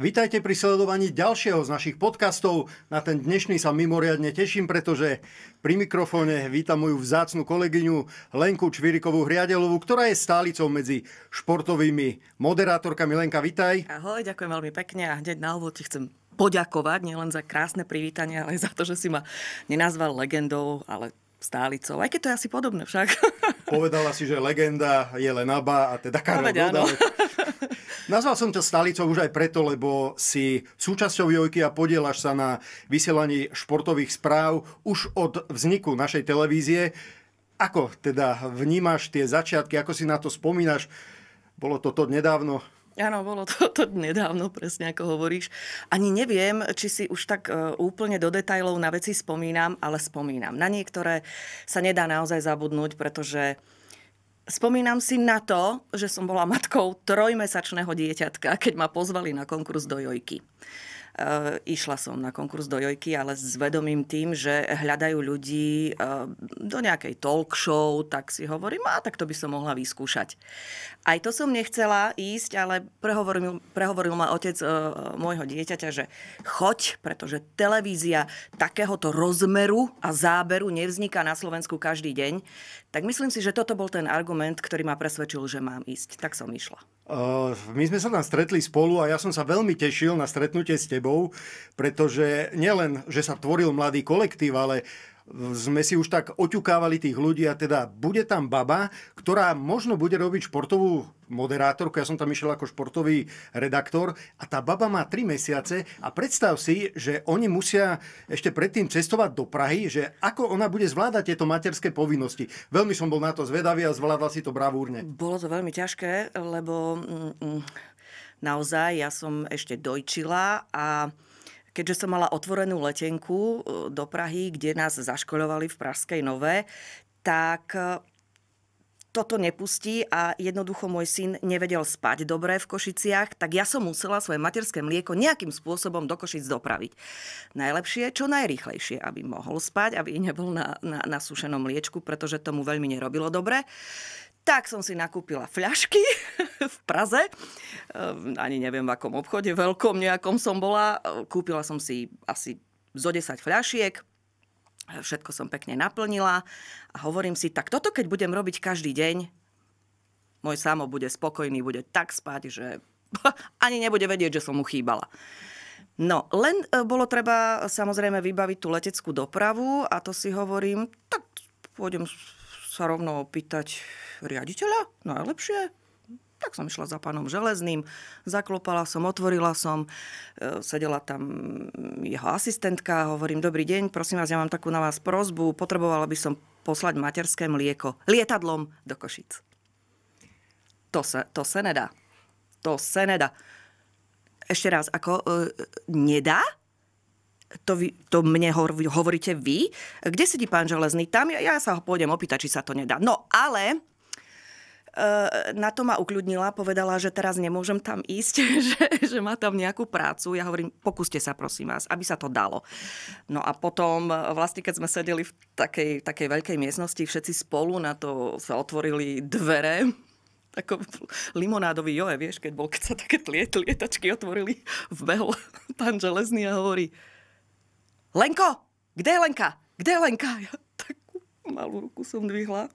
Vítajte pri sledovaní ďalšieho z našich podcastov. Na ten dnešný sa mimoriadne teším, pretože pri mikrofóne vítam moju vzácnu kolegyňu Lenku Čvirikovú Hriadelovú, ktorá je stálicou medzi športovými moderátorkami. Lenka, vitaj. Ahoj, ďakujem veľmi pekne a hneď na úvod ti chcem poďakovať nielen za krásne privítanie, ale aj za to, že si ma nenazval legendou, ale stálicou. Aj keď to je asi podobné však. Povedala si, že legenda je len Aba a teda Karol áno. Nazval som ťa stálicou už aj preto, lebo si súčasťou Jojky a podielaš sa na vysielaní športových správ už od vzniku našej televízie. Ako teda vnímaš tie začiatky, ako si na to spomínaš? Bolo to to nedávno? Áno, bolo to, to nedávno, presne ako hovoríš. Ani neviem, či si už tak uh, úplne do detajlov na veci spomínam, ale spomínam. Na niektoré sa nedá naozaj zabudnúť, pretože Spomínam si na to, že som bola matkou trojmesačného dieťatka, keď ma pozvali na konkurs do Jojky. Uh, išla som na konkurs do Jojky, ale s vedomím tým, že hľadajú ľudí uh, do nejakej talk show, tak si hovorím, a tak to by som mohla vyskúšať. Aj to som nechcela ísť, ale prehovoril, prehovoril ma otec uh, môjho dieťaťa, že choď, pretože televízia takéhoto rozmeru a záberu nevzniká na Slovensku každý deň. Tak myslím si, že toto bol ten argument, ktorý ma presvedčil, že mám ísť. Tak som išla. Uh, my sme sa tam stretli spolu a ja som sa veľmi tešil na stretnutie s tebou, pretože nielen, že sa tvoril mladý kolektív, ale sme si už tak oťukávali tých ľudí a teda bude tam baba, ktorá možno bude robiť športovú moderátorku, ja som tam išiel ako športový redaktor a tá baba má 3 mesiace a predstav si, že oni musia ešte predtým cestovať do Prahy, že ako ona bude zvládať tieto materské povinnosti. Veľmi som bol na to zvedavý a zvládla si to bravúrne. Bolo to veľmi ťažké, lebo mm, mm, naozaj ja som ešte dojčila a keďže som mala otvorenú letenku e, do Prahy, kde nás zaškoľovali v Pražskej Nové, tak e, toto nepustí a jednoducho môj syn nevedel spať dobre v Košiciach, tak ja som musela svoje materské mlieko nejakým spôsobom do Košic dopraviť. Najlepšie, čo najrýchlejšie, aby mohol spať, aby nebol na, na, na sušenom mliečku, pretože tomu veľmi nerobilo dobre. Tak som si nakúpila fľašky v Praze. Ehm, ani neviem, v akom obchode veľkom nejakom som bola. Kúpila som si asi zo 10 fľašiek. Všetko som pekne naplnila. A hovorím si, tak toto keď budem robiť každý deň, môj samo bude spokojný, bude tak spať, že ani nebude vedieť, že som mu chýbala. No, len e, bolo treba samozrejme vybaviť tú leteckú dopravu a to si hovorím, tak pôjdem sa rovno opýtať riaditeľa, najlepšie. Tak som išla za pánom Železným, zaklopala som, otvorila som, e, sedela tam jeho asistentka, hovorím, dobrý deň, prosím vás, ja mám takú na vás prozbu, potrebovala by som poslať materské mlieko lietadlom do Košic. To sa, to sa nedá. To sa nedá. Ešte raz, ako e, nedá? To, vy, to mne hovoríte vy. Kde sedí pán Železný? Tam ja, ja sa ho pôjdem opýtať, či sa to nedá. No ale Eh, na to ma ukľudnila, povedala, že teraz nemôžem tam ísť, že, že má tam nejakú prácu. Ja hovorím, pokúste sa prosím vás, aby sa to dalo. No a potom, eh, vlastne keď sme sedeli v takej, takej veľkej miestnosti, všetci spolu, na to sa otvorili dvere, ako limonádový joje, vieš, keď bol, keď sa také liet, lietačky otvorili, vbehol pán Železný a hovorí Lenko, kde je Lenka? Kde je Lenka? Ja takú malú ruku som dvihla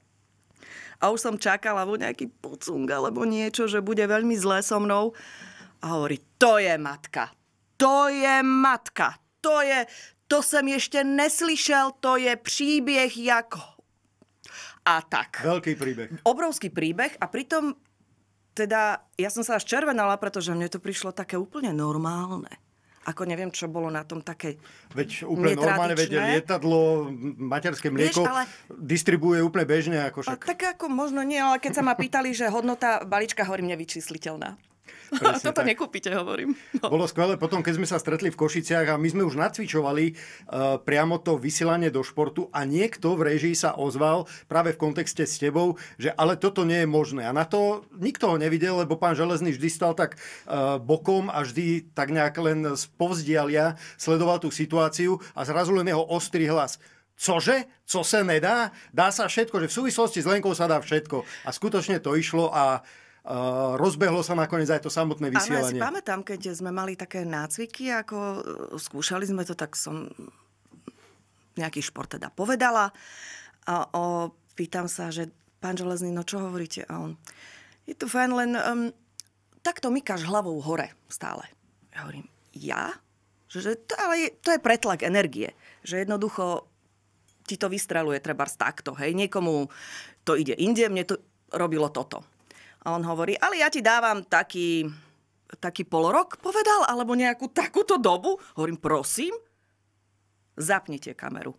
a už som čakala vo nejaký pucung alebo niečo, že bude veľmi zlé so mnou. A hovorí, to je matka. To je matka. To je, to som ešte neslyšel, to je príbeh ako... A tak. Veľký príbeh. Obrovský príbeh a pritom teda ja som sa až červenala, pretože mne to prišlo také úplne normálne ako neviem, čo bolo na tom také Veď úplne normálne, veď lietadlo, materské mlieko Vieš, ale... distribuje úplne bežne. Ako však... A, tak ako možno nie, ale keď sa ma pýtali, že hodnota balíčka, hovorím, nevyčísliteľná. Presne Toto tak. nekúpite, hovorím. No. Bolo skvelé potom, keď sme sa stretli v Košiciach a my sme už nacvičovali uh, priamo to vysielanie do športu a niekto v režii sa ozval práve v kontexte s tebou, že ale toto nie je možné. A na to nikto ho nevidel, lebo pán Železný vždy stal tak uh, bokom a vždy tak nejak len z povzdialia sledoval tú situáciu a zrazu len jeho ostrý hlas. Cože? Co sa nedá? Dá sa všetko, že v súvislosti s Lenkou sa dá všetko. A skutočne to išlo a rozbehlo sa nakoniec aj to samotné vysielanie. Áno, ja si pamätám, keď sme mali také nácviky, ako e, skúšali sme to, tak som nejaký šport teda povedala. A o, pýtam sa, že pán Železný, no čo hovoríte? A on, je to fajn, len um, takto mykáš hlavou hore stále. Ja hovorím, ja? Že, to, ale je, to je pretlak energie. Že jednoducho ti to vystreluje treba takto. Hej, niekomu to ide inde, mne to robilo toto. A on hovorí, ale ja ti dávam taký, taký polorok, povedal, alebo nejakú takúto dobu. Hovorím, prosím, zapnite kameru.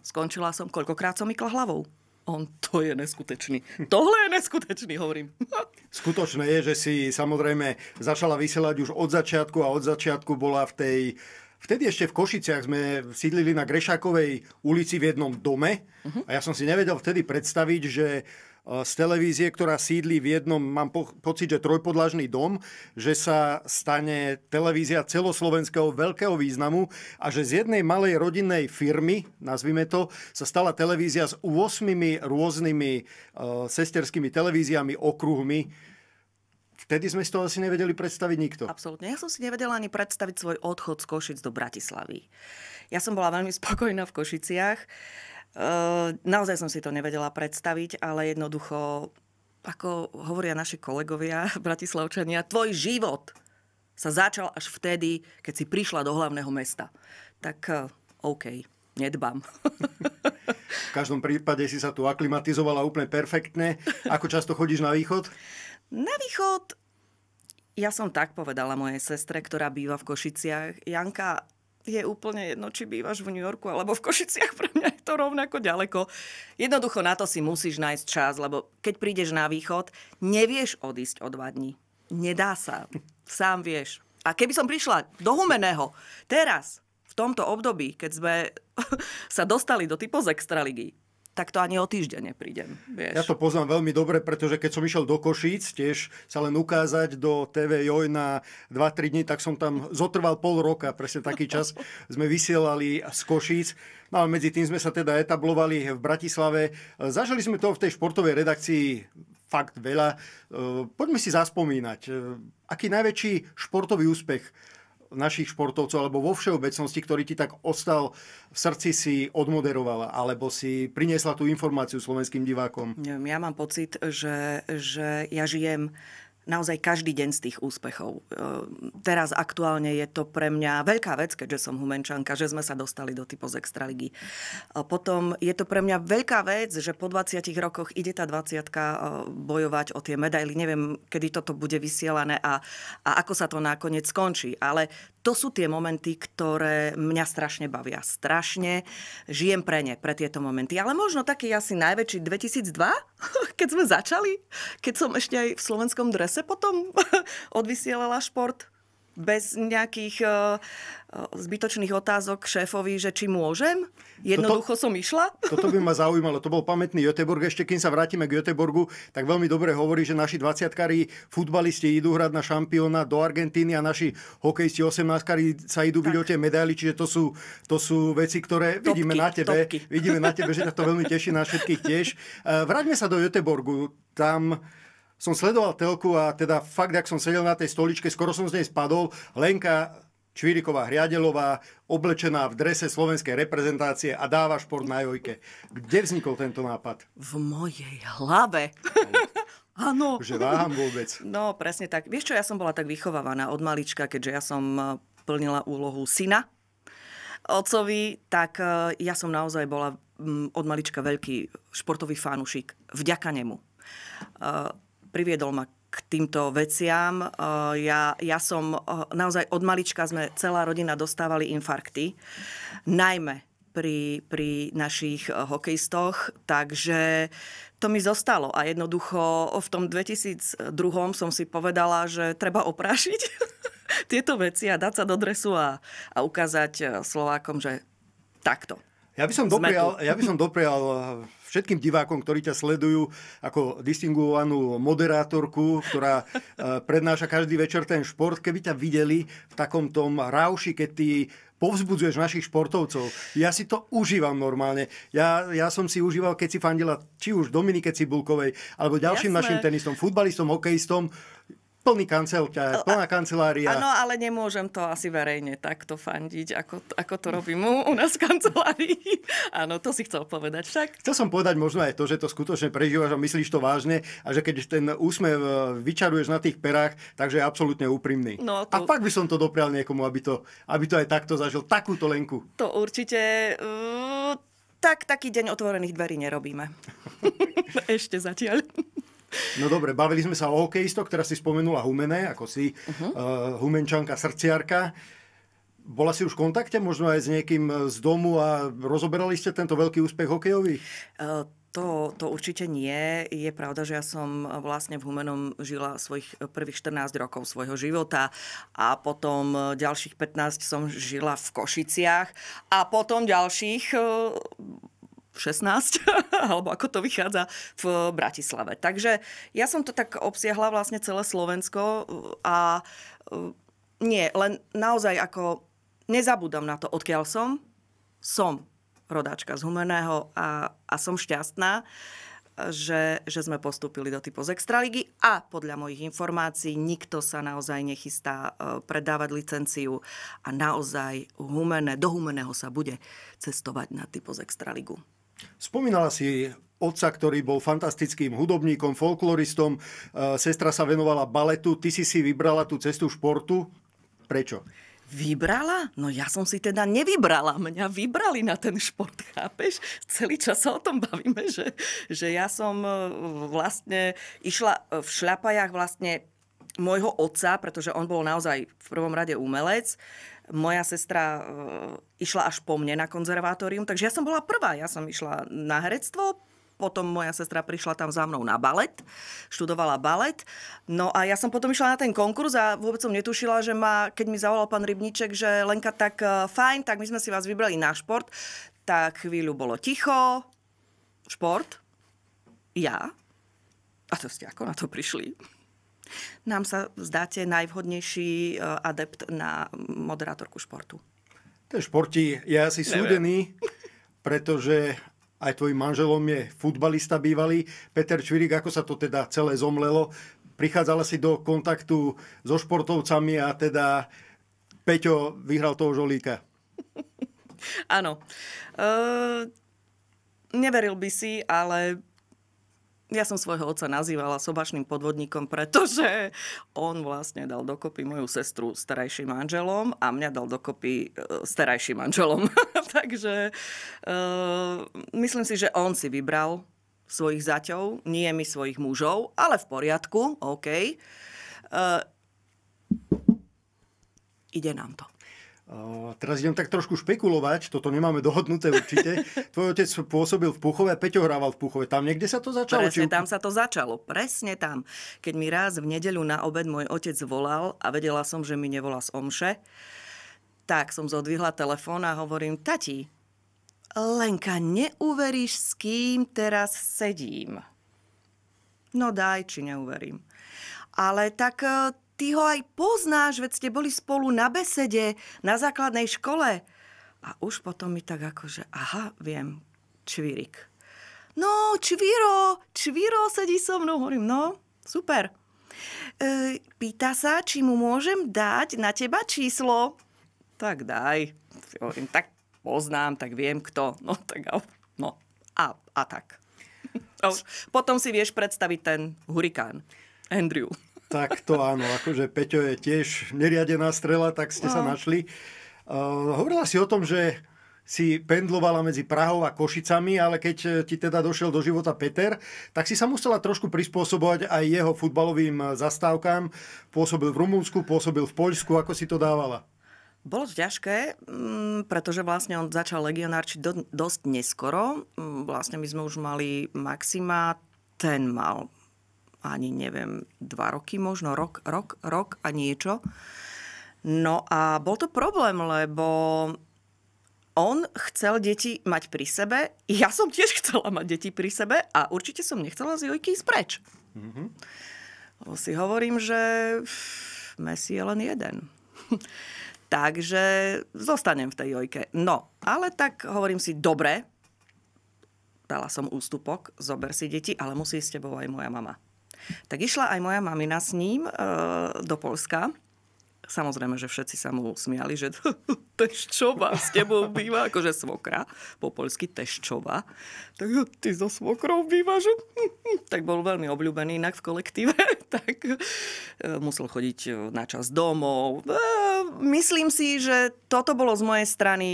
Skončila som, koľkokrát som mykla hlavou. On, to je neskutečný. Tohle je neskutečný, hovorím. Skutočné je, že si samozrejme začala vysielať už od začiatku a od začiatku bola v tej Vtedy ešte v Košiciach sme sídlili na Grešákovej ulici v jednom dome uh-huh. a ja som si nevedel vtedy predstaviť, že z televízie, ktorá sídli v jednom, mám po, pocit, že trojpodlažný dom, že sa stane televízia celoslovenského veľkého významu a že z jednej malej rodinnej firmy, nazvime to, sa stala televízia s 8 rôznymi uh, sesterskými televíziami, okruhmi. Vtedy sme si to asi nevedeli predstaviť nikto. Absolútne. Ja som si nevedela ani predstaviť svoj odchod z Košic do Bratislavy. Ja som bola veľmi spokojná v Košiciach. Ehm, naozaj som si to nevedela predstaviť, ale jednoducho, ako hovoria naši kolegovia, bratislavčania, tvoj život sa začal až vtedy, keď si prišla do hlavného mesta. Tak eh, OK, nedbám. V každom prípade si sa tu aklimatizovala úplne perfektne. Ako často chodíš na východ? Na východ ja som tak povedala mojej sestre, ktorá býva v Košiciach. Janka, je úplne jedno, či bývaš v New Yorku alebo v Košiciach, pre mňa je to rovnako ďaleko. Jednoducho na to si musíš nájsť čas, lebo keď prídeš na východ, nevieš odísť o dva dní. Nedá sa. Sám vieš. A keby som prišla do Humeného teraz, v tomto období, keď sme sa dostali do typo z Extraligy, tak to ani o týždeň neprídem. Vieš. Ja to poznám veľmi dobre, pretože keď som išiel do Košíc, tiež sa len ukázať do TV Joj na 2-3 dní, tak som tam zotrval pol roka, presne taký čas sme vysielali z Košíc. No a medzi tým sme sa teda etablovali v Bratislave. Zažili sme to v tej športovej redakcii fakt veľa. Poďme si zaspomínať, aký najväčší športový úspech našich športovcov alebo vo všeobecnosti, ktorý ti tak ostal v srdci si odmoderovala alebo si priniesla tú informáciu slovenským divákom? Ja mám pocit, že, že ja žijem naozaj každý deň z tých úspechov. E, teraz aktuálne je to pre mňa veľká vec, keďže som humenčanka, že sme sa dostali do typu z Extraligy. Potom je to pre mňa veľká vec, že po 20 rokoch ide tá 20 e, bojovať o tie medaily. Neviem, kedy toto bude vysielané a, a ako sa to nakoniec skončí. Ale to sú tie momenty, ktoré mňa strašne bavia. Strašne žijem pre ne, pre tieto momenty. Ale možno taký asi najväčší 2002, keď sme začali, keď som ešte aj v slovenskom drese potom odvysielala šport bez nejakých uh, zbytočných otázok šéfovi, že či môžem. Jednoducho toto, som išla. Toto by ma zaujímalo. To bol pamätný Göteborg. Ešte kým sa vrátime k Göteborgu, tak veľmi dobre hovorí, že naši 20-kari futbalisti idú hrať na šampióna do Argentíny a naši hokejisti 18-kari sa idú byť o tie medaily. Čiže to sú, to sú veci, ktoré topky, vidíme na tebe. Topky. Vidíme na tebe, že to veľmi teší na všetkých tiež. Vráťme sa do Göteborgu. Tam som sledoval telku a teda fakt, ak som sedel na tej stoličke, skoro som z nej spadol. Lenka Čvíriková Hriadelová, oblečená v drese slovenskej reprezentácie a dáva šport na jojke. Kde vznikol tento nápad? V mojej hlave. Áno. Že váham vôbec. No, presne tak. Vieš čo, ja som bola tak vychovávaná od malička, keďže ja som eh, plnila úlohu syna otcovi, tak eh, ja som naozaj bola od malička veľký športový fanúšik. Vďaka nemu. Priviedol ma k týmto veciam. Eh, ja, ja som, eh, naozaj od malička sme celá rodina dostávali infarkty, najmä pri, pri našich eh, hokejistoch, takže to mi zostalo a jednoducho v tom 2002 som si povedala, že treba oprášiť tieto veci a dať sa do dresu a, a ukázať Slovákom, že takto. Ja by som doprial, ja by som doprial všetkým divákom, ktorí ťa sledujú ako distinguovanú moderátorku, ktorá e, prednáša každý večer ten šport, keby ťa videli v takom tom rauši, keď ty povzbudzuješ našich športovcov. Ja si to užívam normálne. Ja, ja som si užíval, keď si fandila či už Dominike Cibulkovej, alebo ďalším Jasné. našim tenistom, futbalistom, hokejistom plný kancel, plná kancelária. Áno, ale nemôžem to asi verejne takto fandiť, ako, ako to robím u, u nás v kancelárii. Áno, to si chcel povedať však. Chcel som povedať možno aj to, že to skutočne prežívaš a myslíš to vážne a že keď ten úsmev e, vyčaruješ na tých perách, takže je absolútne úprimný. No, to... A fakt by som to doprial niekomu, aby to, aby to aj takto zažil, takúto lenku. To určite... Uh, tak taký deň otvorených dverí nerobíme. Ešte zatiaľ. No dobre, bavili sme sa o hokejistoch, ktorá si spomenula Humene, ako si uh-huh. uh, Humenčanka, srdciarka. Bola si už v kontakte možno aj s niekým z domu a rozoberali ste tento veľký úspech hokejový? Uh, to, to určite nie. Je pravda, že ja som vlastne v Humenom žila svojich prvých 14 rokov svojho života a potom ďalších 15 som žila v Košiciach a potom ďalších 16, alebo ako to vychádza v Bratislave. Takže ja som to tak obsiahla vlastne celé Slovensko a e, nie, len naozaj ako nezabúdam na to, odkiaľ som. Som rodáčka z Humeného a, a som šťastná, že, že sme postúpili do typu z Extraligy a podľa mojich informácií nikto sa naozaj nechystá e, predávať licenciu a naozaj Humene, do Humeného sa bude cestovať na typu z Extraligu. Spomínala si otca, ktorý bol fantastickým hudobníkom, folkloristom, e, sestra sa venovala baletu, ty si si vybrala tú cestu športu. Prečo? Vybrala? No ja som si teda nevybrala. Mňa vybrali na ten šport, chápeš? Celý čas sa o tom bavíme, že, že ja som e, vlastne išla v šľapajách vlastne môjho otca, pretože on bol naozaj v prvom rade umelec moja sestra e, išla až po mne na konzervatórium, takže ja som bola prvá. Ja som išla na herectvo, potom moja sestra prišla tam za mnou na balet, študovala balet. No a ja som potom išla na ten konkurs a vôbec som netušila, že ma, keď mi zavolal pán Rybníček, že Lenka, tak uh, fajn, tak my sme si vás vybrali na šport. Tak chvíľu bolo ticho, šport, ja. A to ste ako na to prišli? Nám sa zdáte najvhodnejší e, adept na moderátorku športu. Ten športi je asi súdený, pretože aj tvojim manželom je futbalista bývalý. Peter Čvirik, ako sa to teda celé zomlelo? Prichádzala si do kontaktu so športovcami a teda Peťo vyhral toho žolíka. Áno. Uh, neveril by si, ale ja som svojho otca nazývala sobašným podvodníkom, pretože on vlastne dal dokopy moju sestru s terajším manželom a mňa dal dokopy s terajším manželom. Takže uh, myslím si, že on si vybral svojich zaťov, nie my svojich mužov, ale v poriadku, OK. Uh, ide nám to. Teraz idem tak trošku špekulovať, toto nemáme dohodnuté určite. Tvoj otec pôsobil v Puchove Peťo hrával v Puchove. Tam niekde sa to začalo? Presne, či... tam sa to začalo. Presne tam. Keď mi raz v nedeľu na obed môj otec volal a vedela som, že mi nevolá z omše, tak som zodvihla telefón a hovorím, tati, Lenka, neuveríš, s kým teraz sedím? No daj, či neuverím. Ale tak ty ho aj poznáš, veď ste boli spolu na besede, na základnej škole. A už potom mi tak akože, aha, viem, Čvírik. No, Čviro, Čviro sedí so mnou. Hovorím, no, super. E, pýta sa, či mu môžem dať na teba číslo. Tak daj. Hovorím, tak poznám, tak viem kto. No, tak no, a, a tak. Potom si vieš predstaviť ten hurikán. Andrew. Tak to áno, akože Peťo je tiež neriadená strela, tak ste no. sa našli. Uh, hovorila si o tom, že si pendlovala medzi Prahou a Košicami, ale keď ti teda došiel do života Peter, tak si sa musela trošku prispôsobovať aj jeho futbalovým zastávkam. Pôsobil v Rumunsku, pôsobil v Poľsku. Ako si to dávala? Bolo to ťažké, mm, pretože vlastne on začal legionárčiť dosť neskoro. Mm, vlastne my sme už mali Maxima, ten mal ani neviem, dva roky možno, rok, rok, rok a niečo. No a bol to problém, lebo on chcel deti mať pri sebe, ja som tiež chcela mať deti pri sebe a určite som nechcela z Jojky ísť preč. Mm-hmm. Si hovorím, že Messi je len jeden. Takže zostanem v tej Jojke. No, ale tak hovorím si, dobre, dala som ústupok, zober si deti, ale musí s tebou aj moja mama. Tak išla aj moja mamina s ním e, do Polska Samozrejme, že všetci sa mu smiali, že teščova s tebou býva, akože svokra, po poľsky teščova. Tak ty so svokrou bývaš? tak bol veľmi obľúbený inak v kolektíve, tak e, musel chodiť na čas domov. E, myslím si, že toto bolo z mojej strany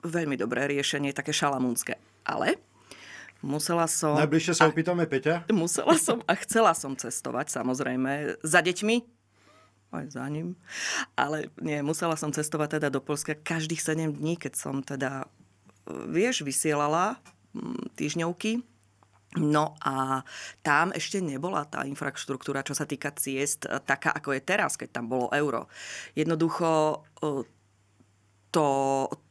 veľmi dobré riešenie, také šalamúnske. Ale musela som... Najbližšie sa opýtame Peťa. Musela som a chcela som cestovať, samozrejme, za deťmi, aj za ním. Ale nie, musela som cestovať teda do Polska každých 7 dní, keď som teda, vieš, vysielala mm, týždňovky. No a tam ešte nebola tá infraštruktúra, čo sa týka ciest, e, taká ako je teraz, keď tam bolo euro. Jednoducho e, to,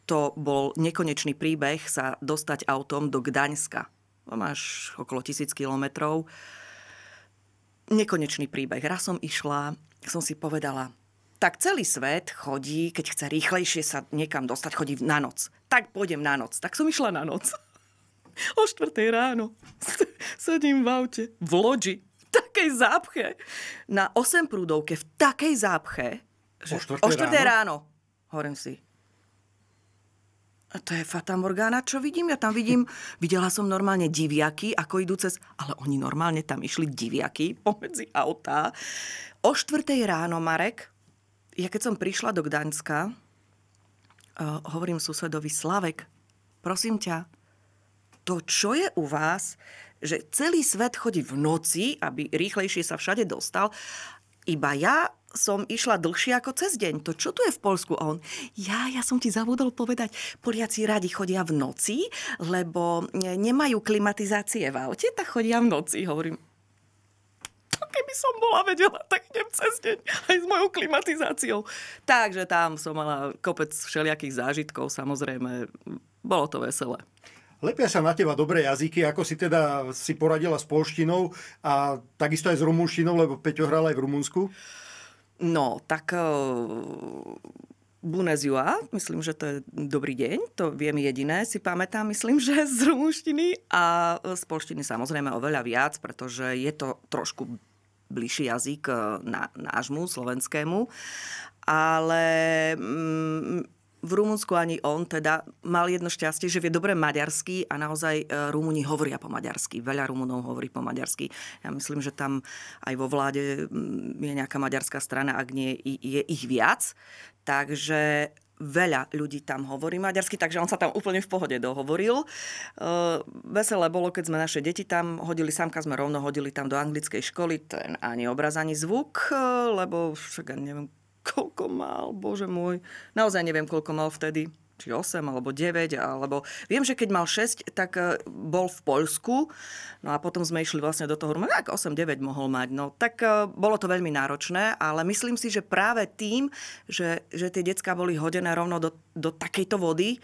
to bol nekonečný príbeh sa dostať autom do Gdaňska. Máš okolo tisíc kilometrov. Nekonečný príbeh. Raz som išla som si povedala, tak celý svet chodí, keď chce rýchlejšie sa niekam dostať, chodí na noc. Tak pôjdem na noc. Tak som išla na noc. O 4 ráno sedím v aute, v loďi, v takej zápche, na 8 prúdovke, v takej zápche, že o 4 ráno? ráno. Hovorím si, to je Fata Morgana, čo vidím? Ja tam vidím, videla som normálne diviaky, ako idú cez... Ale oni normálne tam išli diviaky pomedzi autá. O štvrtej ráno, Marek, ja keď som prišla do Gdaňska, uh, hovorím susedovi, Slavek, prosím ťa, to čo je u vás, že celý svet chodí v noci, aby rýchlejšie sa všade dostal, iba ja som išla dlhšie ako cez deň. To čo tu je v Polsku? A on, ja, ja som ti zabudol povedať, Poliaci radi chodia v noci, lebo nemajú klimatizácie v aute, tak chodia v noci. Hovorím, keby som bola vedela, tak idem cez deň aj s mojou klimatizáciou. Takže tam som mala kopec všelijakých zážitkov, samozrejme, bolo to veselé. Lepia sa na teba dobré jazyky, ako si teda si poradila s polštinou a takisto aj s rumúnštinou, lebo Peťo hral aj v Rumunsku? No, tak uh, Bunez myslím, že to je dobrý deň, to viem jediné, si pamätám, myslím, že z rumúnštiny a z polštiny samozrejme oveľa viac, pretože je to trošku bližší jazyk e, na, nášmu, slovenskému. Ale mm, v Rumunsku ani on teda mal jedno šťastie, že vie dobre maďarsky a naozaj e, Rumúni hovoria po maďarsky. Veľa Rumunov hovorí po maďarsky. Ja myslím, že tam aj vo vláde mm, je nejaká maďarská strana, ak nie je ich viac. Takže veľa ľudí tam hovorí maďarsky, takže on sa tam úplne v pohode dohovoril. Veselé bolo, keď sme naše deti tam hodili, samka sme rovno hodili tam do anglickej školy, ten ani obraz, ani zvuk, lebo však neviem, koľko mal, bože môj. Naozaj neviem, koľko mal vtedy. Či 8 alebo 9, alebo viem, že keď mal 6, tak e, bol v Poľsku, no a potom sme išli vlastne do toho, tak 8-9 mohol mať, no. Tak e, bolo to veľmi náročné, ale myslím si, že práve tým, že, že tie decka boli hodené rovno do, do takejto vody,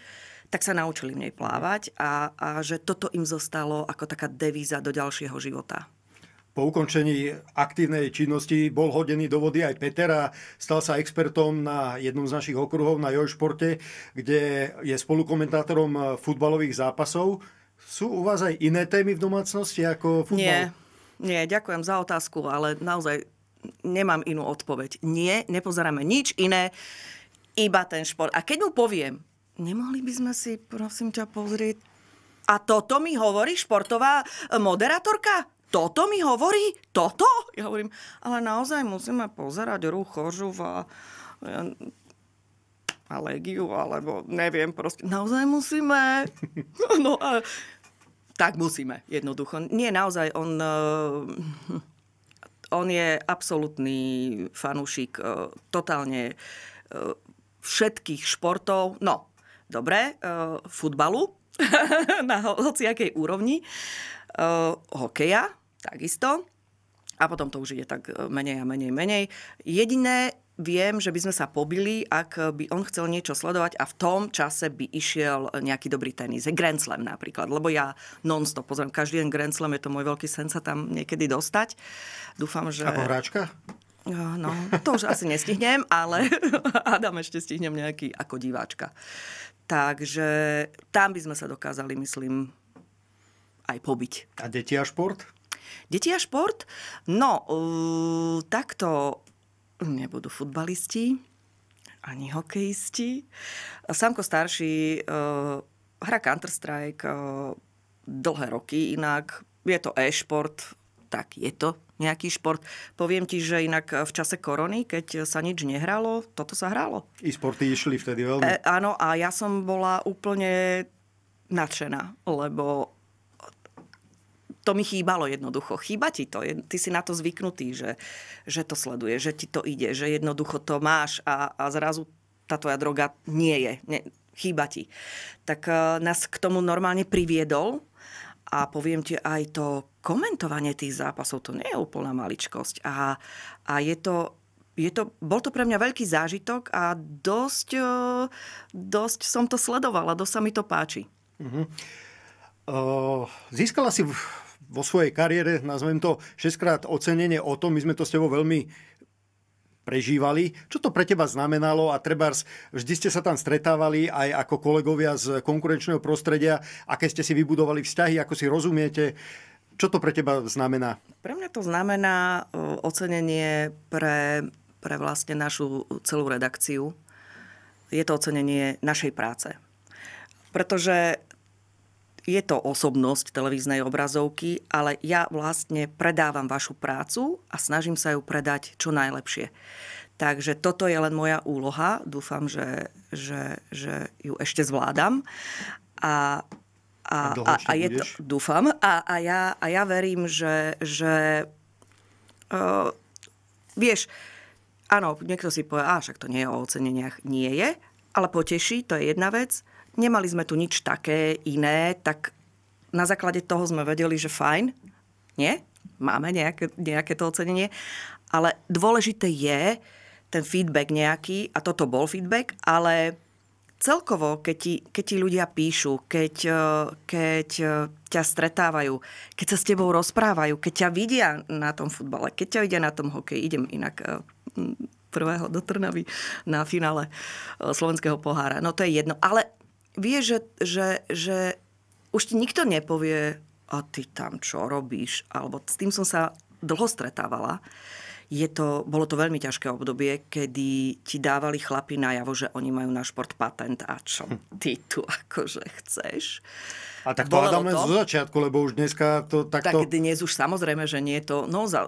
tak sa naučili v nej plávať a, a že toto im zostalo ako taká devíza do ďalšieho života po ukončení aktívnej činnosti bol hodený do vody aj Peter a stal sa expertom na jednom z našich okruhov na Jojšporte, kde je spolukomentátorom futbalových zápasov. Sú u vás aj iné témy v domácnosti ako futbal? Nie, nie, ďakujem za otázku, ale naozaj nemám inú odpoveď. Nie, nepozeráme nič iné, iba ten šport. A keď mu poviem, nemohli by sme si, prosím ťa, pozrieť a toto mi hovorí športová moderátorka? Toto mi hovorí? Toto? Ja hovorím, ale naozaj musíme pozerať ruch Chožuv a, a Legiu, alebo neviem, proste, naozaj musíme. No a tak musíme, jednoducho. Nie, naozaj, on, eh, on je absolútny fanúšik eh, totálne eh, všetkých športov. No, dobre, futbalu na hociakej úrovni, hokeja, takisto. A potom to už ide tak e, menej a menej, menej. Jediné, viem, že by sme sa pobili, ak by on chcel niečo sledovať a v tom čase by išiel nejaký dobrý tenis. Grand Slam napríklad, lebo ja non-stop pozriem každý deň Grand Slam, je to môj veľký sen sa tam niekedy dostať. Dúfam, že... Ako hráčka? No, to už asi nestihnem, ale Adam ešte stihnem nejaký ako diváčka. Takže tam by sme sa dokázali, myslím, aj pobiť. A deti a šport? Deti a šport? No, uh, takto nebudú futbalisti, ani hokejisti. Samko starší uh, hra Counter-Strike uh, dlhé roky, inak je to e-šport, tak je to nejaký šport. Poviem ti, že inak v čase korony, keď sa nič nehralo, toto sa hralo. I sporty išli vtedy veľmi. E, áno, a ja som bola úplne nadšená, lebo to mi chýbalo jednoducho. Chýba ti to. Ty si na to zvyknutý, že, že to sleduje, že ti to ide, že jednoducho to máš a, a zrazu tá tvoja droga nie je. Nie, chýba ti. Tak uh, nás k tomu normálne priviedol a poviem ti aj to komentovanie tých zápasov, to nie je úplná maličkosť. A, a je to, je to, bol to pre mňa veľký zážitok a dosť, uh, dosť som to sledovala, dosť sa mi to páči. Uh-huh. Uh, získala si vo svojej kariére, nazvem to, 6 krát ocenenie o tom, my sme to s tebou veľmi prežívali. Čo to pre teba znamenalo a treba vždy ste sa tam stretávali aj ako kolegovia z konkurenčného prostredia, aké ste si vybudovali vzťahy, ako si rozumiete. Čo to pre teba znamená? Pre mňa to znamená e, ocenenie pre, pre vlastne našu celú redakciu. Je to ocenenie našej práce. Pretože je to osobnosť televíznej obrazovky, ale ja vlastne predávam vašu prácu a snažím sa ju predať čo najlepšie. Takže toto je len moja úloha. Dúfam, že, že, že ju ešte zvládam. A, a, a, a je to, dúfam. A, a, ja, a ja verím, že, že uh, vieš, áno, niekto si povie, a však to nie je o oceneniach. Nie je, ale poteší, to je jedna vec nemali sme tu nič také iné, tak na základe toho sme vedeli, že fajn, nie, máme nejaké, nejaké to ocenenie, ale dôležité je ten feedback nejaký, a toto bol feedback, ale celkovo, keď ti, keď ti ľudia píšu, keď, eh, keď eh, ťa stretávajú, keď sa s tebou rozprávajú, keď ťa vidia na tom futbale, keď ťa vidia na tom hokeji, idem inak eh, prvého do Trnavy na finále slovenského pohára. No to je jedno. Ale vie, že, že, že už ti nikto nepovie, a ty tam čo robíš, alebo s tým som sa dlho stretávala. Je to, bolo to veľmi ťažké obdobie, kedy ti dávali chlapi najavo, že oni majú na šport patent a čo ty tu akože chceš. A tak to len zo začiatku, lebo už dneska to takto... Tak dnes už samozrejme, že nie je to... No, za...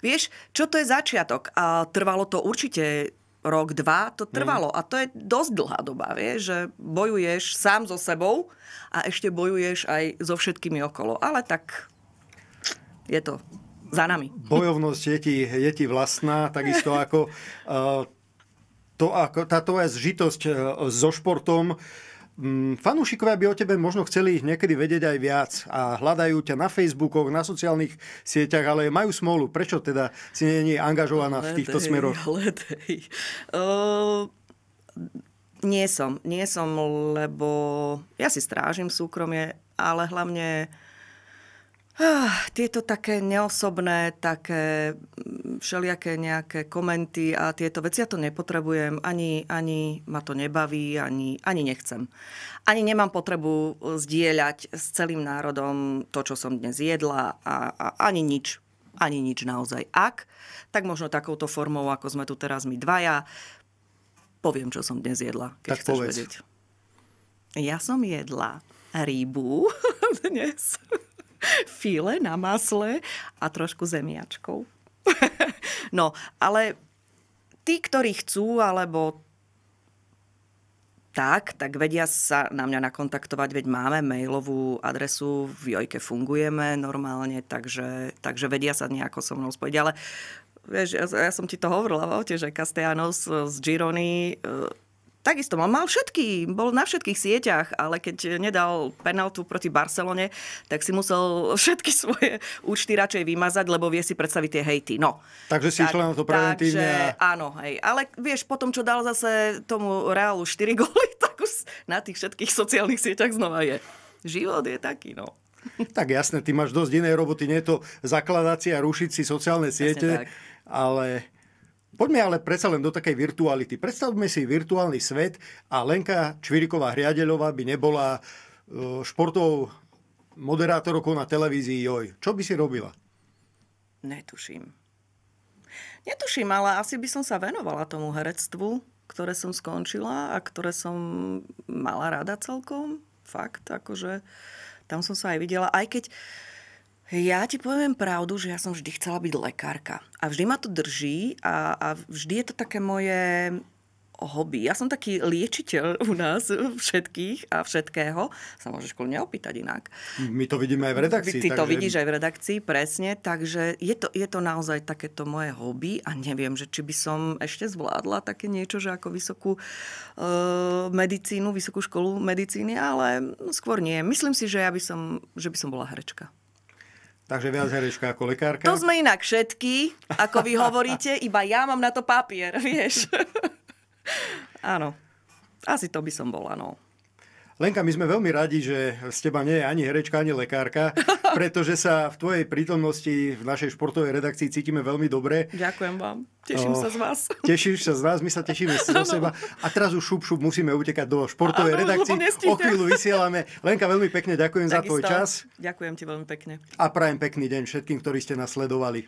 Vieš, čo to je začiatok? A trvalo to určite rok, dva to trvalo. Mm. A to je dosť dlhá doba, vieš, že bojuješ sám so sebou a ešte bojuješ aj so všetkými okolo. Ale tak je to za nami. Bojovnosť je ti, je ti vlastná, takisto ako, uh, to, ako tá tvoja zžitosť uh, so športom. Mm, fanúšikovia by o tebe možno chceli niekedy vedieť aj viac a hľadajú ťa na Facebookoch, na sociálnych sieťach, ale majú smolu. Prečo teda si nie je angažovaná v týchto smeroch? Uh, nie som. Nie som, lebo ja si strážim súkromie, ale hlavne Ah, tieto také neosobné, také mm, všelijaké nejaké komenty a tieto veci ja to nepotrebujem, ani, ani ma to nebaví, ani, ani nechcem. Ani nemám potrebu zdieľať s celým národom to, čo som dnes jedla a, a ani nič. Ani nič naozaj. Ak, tak možno takouto formou, ako sme tu teraz my dvaja, poviem, čo som dnes jedla, keď tak chceš povedz. vedieť. Ja som jedla rybu dnes file na masle a trošku zemiačkou. no, ale tí, ktorí chcú, alebo tak, tak vedia sa na mňa nakontaktovať, veď máme mailovú adresu, v Jojke fungujeme normálne, takže, takže vedia sa nejako so mnou spojiť. Ale vieš, ja, ja som ti to hovorila že Castellanos z Girony, e, Takisto mal, mal všetky, bol na všetkých sieťach, ale keď nedal penaltu proti Barcelone, tak si musel všetky svoje účty radšej vymazať, lebo vie si predstaviť tie hejty. No. Takže si tak, išla na to preventívne. Takže, a... áno, hej. Ale vieš, potom, čo dal zase tomu Reálu 4 góly, tak už na tých všetkých sociálnych sieťach znova je. Život je taký, no. Tak jasné, ty máš dosť inej roboty, nie je to zakladacie a rušiť si sociálne siete, ale Poďme ale predsa len do takej virtuality. Predstavme si virtuálny svet a Lenka Čviriková Hriadeľová by nebola e, športovou moderátorkou na televízii Joj. Čo by si robila? Netuším. Netuším, ale asi by som sa venovala tomu herectvu, ktoré som skončila a ktoré som mala rada celkom. Fakt, akože tam som sa aj videla. Aj keď uh, ja ti poviem pravdu, že ja som vždy chcela byť lekárka. A vždy ma to drží a, a vždy je to také moje hobby. Ja som taký liečiteľ u nás všetkých a všetkého. Sa môžeš kľudne opýtať inak. My to vidíme aj v redakcii. Ty takže... to vidíš aj v redakcii, presne. Takže je to, je to naozaj takéto moje hobby a neviem, že či by som ešte zvládla také niečo, že ako vysokú uh, medicínu, vysokú školu medicíny, ale skôr nie. Myslím si, že ja by som, že by som bola herečka. Takže viac herečka ako lekárka. To sme inak všetky, ako vy hovoríte, iba ja mám na to papier, vieš. Áno. Asi to by som bola, no. Lenka, my sme veľmi radi, že z teba nie je ani herečka, ani lekárka, pretože sa v tvojej prítomnosti v našej športovej redakcii cítime veľmi dobre. Ďakujem vám. Teším oh, sa z vás. Tešíš sa z nás, my sa tešíme zo seba. A teraz už šup, šup musíme utekať do športovej ano, redakcii. O chvíľu vysielame. Lenka, veľmi pekne ďakujem Takisto. za tvoj čas. Ďakujem ti veľmi pekne. A prajem pekný deň všetkým, ktorí ste nás sledovali.